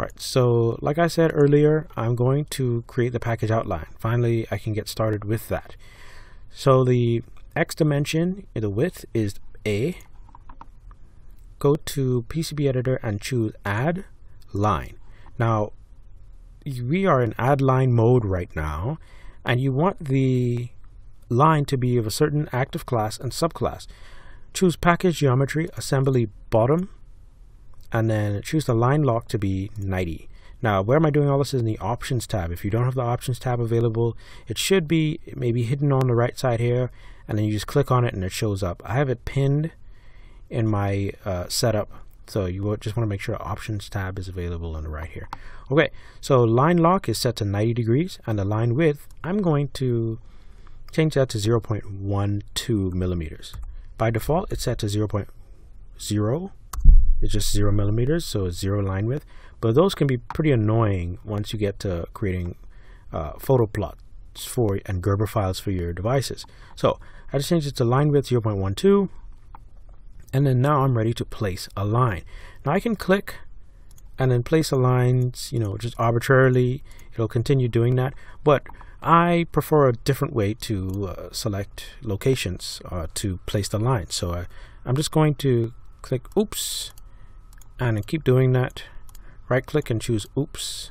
Alright, so like I said earlier, I'm going to create the package outline. Finally, I can get started with that. So the X dimension, the width is A. Go to PCB editor and choose add line. Now, we are in add line mode right now, and you want the line to be of a certain active class and subclass. Choose package geometry assembly bottom and then choose the line lock to be 90. Now, where am I doing all this is in the options tab. If you don't have the options tab available, it should be maybe hidden on the right side here, and then you just click on it and it shows up. I have it pinned in my uh, setup, so you just want to make sure the options tab is available on the right here. Okay, so line lock is set to 90 degrees, and the line width, I'm going to change that to 0.12 millimeters. By default, it's set to 0.0 it's just zero millimeters, so zero line width. But those can be pretty annoying once you get to creating uh, photo plots for and Gerber files for your devices. So I just changed it to line width 0.12, and then now I'm ready to place a line. Now I can click and then place a line, you know, just arbitrarily. It'll continue doing that, but I prefer a different way to uh, select locations uh, to place the line. So I, I'm just going to click oops and keep doing that. Right click and choose oops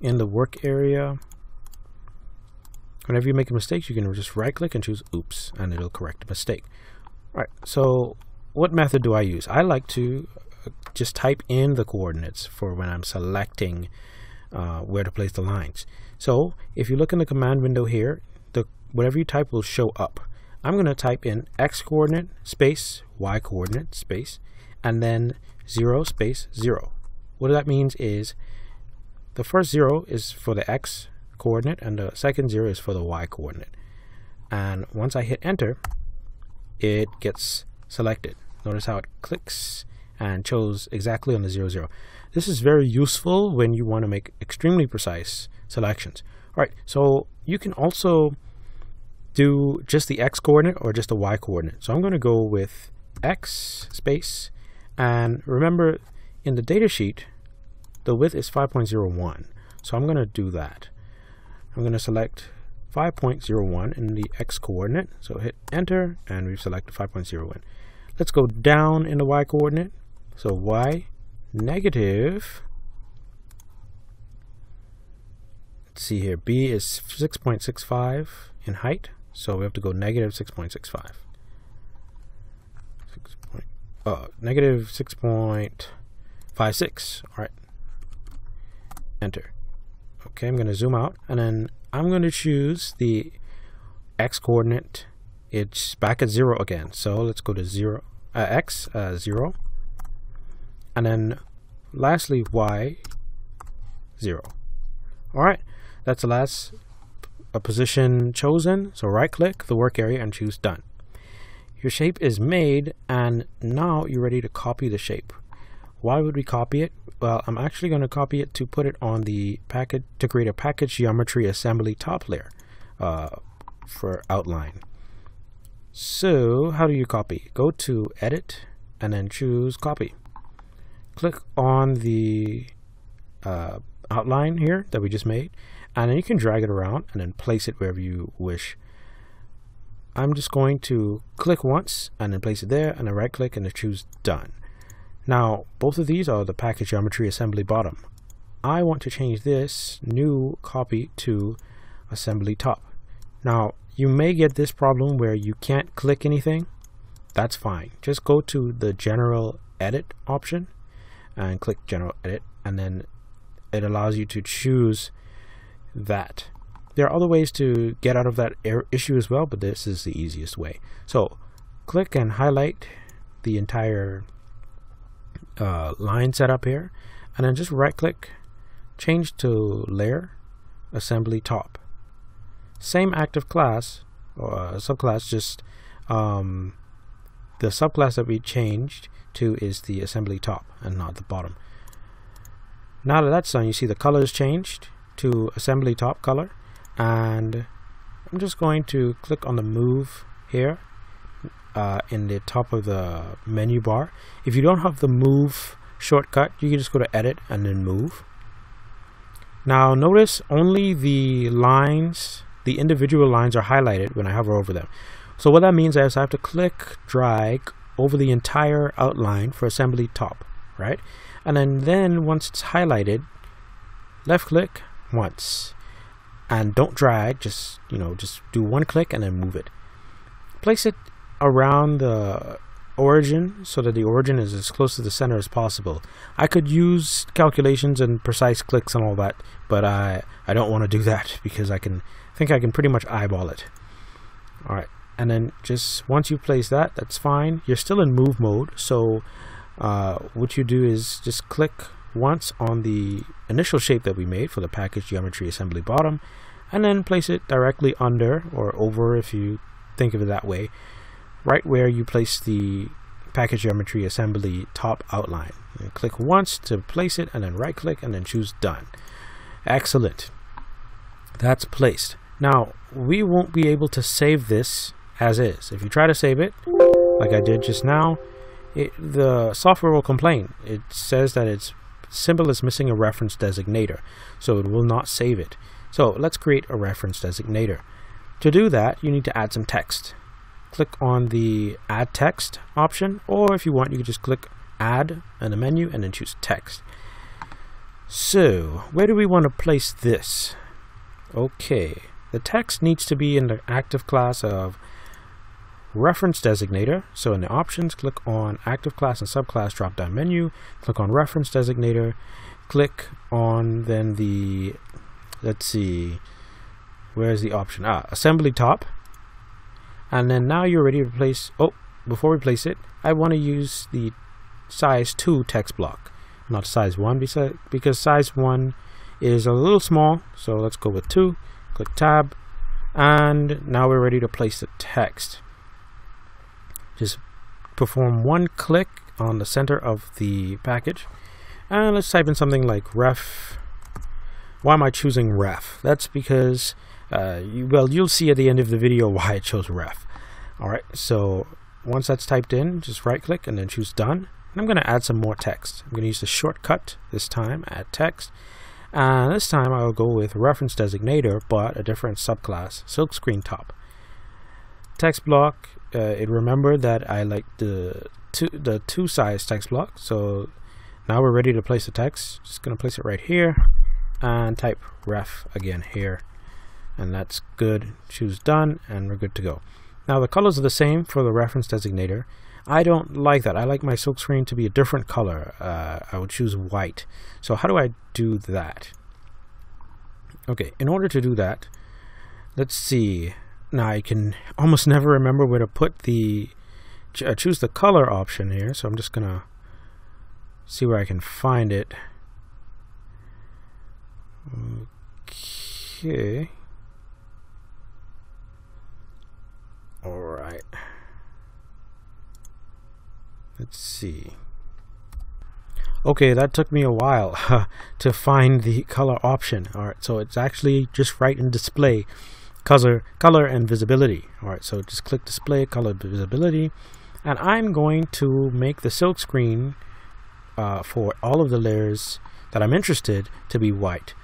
in the work area. Whenever you make a mistake you can just right click and choose oops and it'll correct the mistake. All right so what method do I use? I like to uh, just type in the coordinates for when I'm selecting uh, where to place the lines. So if you look in the command window here the whatever you type will show up. I'm going to type in x coordinate space y coordinate space and then 0 space 0. What that means is the first 0 is for the x coordinate and the second 0 is for the y coordinate. And once I hit enter, it gets selected. Notice how it clicks and chose exactly on the 0, 0. This is very useful when you want to make extremely precise selections. Alright, so you can also do just the x coordinate or just the y coordinate. So I'm going to go with x space and remember, in the datasheet, the width is 5.01. So I'm going to do that. I'm going to select 5.01 in the x coordinate. So hit enter and we've selected 5.01. Let's go down in the y coordinate. So y negative. Let's see here. B is 6.65 in height. So we have to go negative 6.65 uh, negative 6.56. All right. Enter. Okay, I'm going to zoom out and then I'm going to choose the x coordinate. It's back at zero again. So let's go to zero, uh, x, uh, zero. And then lastly, y, zero. All right, that's the last uh, position chosen. So right click the work area and choose done. Your shape is made and now you're ready to copy the shape. Why would we copy it? Well, I'm actually going to copy it to put it on the package to create a package geometry assembly top layer uh, for outline. So how do you copy? Go to edit and then choose copy. Click on the uh, outline here that we just made and then you can drag it around and then place it wherever you wish. I'm just going to click once and then place it there and then right click and then choose done. Now both of these are the package geometry assembly bottom. I want to change this new copy to assembly top. Now you may get this problem where you can't click anything. That's fine. Just go to the general edit option and click general edit and then it allows you to choose that there are other ways to get out of that issue as well, but this is the easiest way. So click and highlight the entire uh, line setup here, and then just right click, change to layer, assembly top. Same active class or uh, subclass, just um, the subclass that we changed to is the assembly top and not the bottom. Now that that's done, you see the color colors changed to assembly top color and I'm just going to click on the move here uh, in the top of the menu bar if you don't have the move shortcut, you can just go to edit and then move. Now notice only the lines, the individual lines are highlighted when I hover over them. So what that means is I have to click, drag over the entire outline for assembly top, right? And then, then once it's highlighted, left click once. And don't drag, just, you know, just do one click and then move it. Place it around the origin so that the origin is as close to the center as possible. I could use calculations and precise clicks and all that, but I I don't want to do that because I can think I can pretty much eyeball it. Alright, and then just once you place that, that's fine. You're still in move mode, so uh, what you do is just click once on the initial shape that we made for the package geometry assembly bottom and then place it directly under or over if you think of it that way right where you place the package geometry assembly top outline. And click once to place it and then right click and then choose done. Excellent. That's placed. Now we won't be able to save this as is. If you try to save it like I did just now it, the software will complain. It says that its symbol is missing a reference designator so it will not save it. So let's create a reference designator. To do that you need to add some text click on the add text option or if you want you can just click add in the menu and then choose text so where do we want to place this okay the text needs to be in the active class of reference designator. So in the options click on active class and subclass drop down menu. Click on reference designator. Click on then the let's see where's the option? Ah assembly top. And then now you're ready to place oh before we place it I want to use the size 2 text block. Not size 1 because size 1 is a little small. So let's go with 2 click tab and now we're ready to place the text just perform one click on the center of the package and let's type in something like ref why am I choosing ref that's because uh, you, well, you'll see at the end of the video why I chose ref. Alright, so once that's typed in, just right click and then choose done. And I'm going to add some more text. I'm going to use the shortcut this time, add text. And this time I'll go with reference designator, but a different subclass, silkscreen top. Text block, uh, it remembered that I like the two, the two size text block. So now we're ready to place the text. Just going to place it right here and type ref again here. And that's good. Choose done and we're good to go. Now the colors are the same for the reference designator. I don't like that. I like my silkscreen to be a different color. Uh, I would choose white. So how do I do that? Okay in order to do that let's see now I can almost never remember where to put the uh, choose the color option here so I'm just gonna see where I can find it okay Alright. Let's see. Okay, that took me a while to find the color option. Alright, so it's actually just right in display. Color, color and visibility. Alright, so just click display, color, visibility. And I'm going to make the silk screen uh, for all of the layers that I'm interested to be white.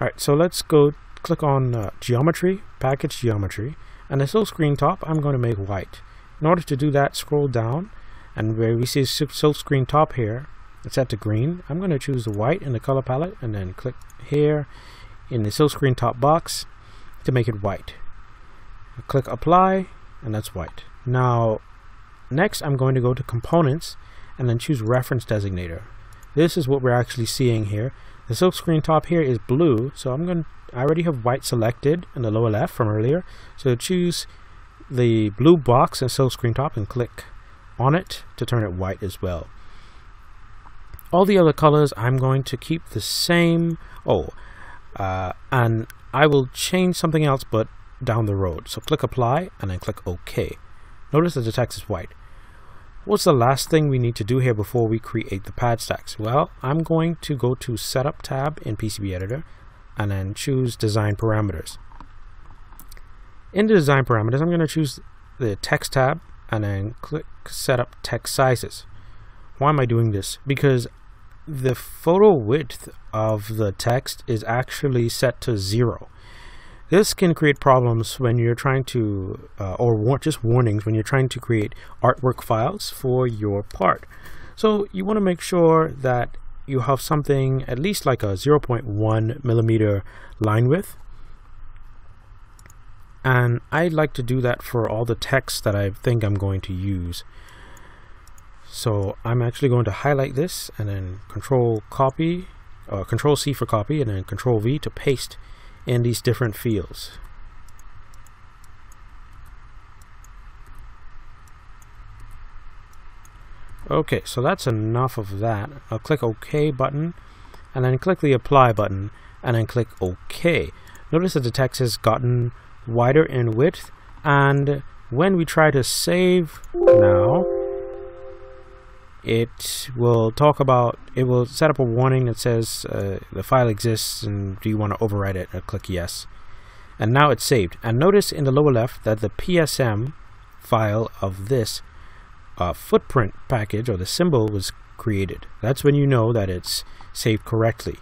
Alright, so let's go click on uh, geometry, package geometry. And the silk screen top, I'm going to make white. In order to do that, scroll down, and where we see silk screen top here, it's set to green. I'm going to choose the white in the color palette, and then click here in the silk screen top box to make it white. click apply, and that's white. Now, next I'm going to go to components, and then choose reference designator. This is what we're actually seeing here. The silk screen top here is blue, so I'm going to I already have white selected in the lower left from earlier. So choose the blue box and silk screen top and click on it to turn it white as well. All the other colors I'm going to keep the same. Oh, uh, and I will change something else but down the road. So click apply and then click OK. Notice that the text is white. What's the last thing we need to do here before we create the pad stacks? Well, I'm going to go to Setup tab in PCB Editor and then choose design parameters. In the design parameters, I'm going to choose the text tab and then click set up text sizes. Why am I doing this? Because the photo width of the text is actually set to zero. This can create problems when you're trying to, uh, or war just warnings when you're trying to create artwork files for your part. So you want to make sure that you have something at least like a 0.1 millimeter line width. And I'd like to do that for all the text that I think I'm going to use. So I'm actually going to highlight this and then control copy, uh, control C for copy and then control V to paste in these different fields. Okay, so that's enough of that. I'll click OK button and then click the apply button and then click OK. Notice that the text has gotten wider in width and when we try to save now it will talk about it will set up a warning that says uh, the file exists and do you want to overwrite it? And click yes. And now it's saved. And notice in the lower left that the PSM file of this uh, footprint package or the symbol was created. That's when you know that it's saved correctly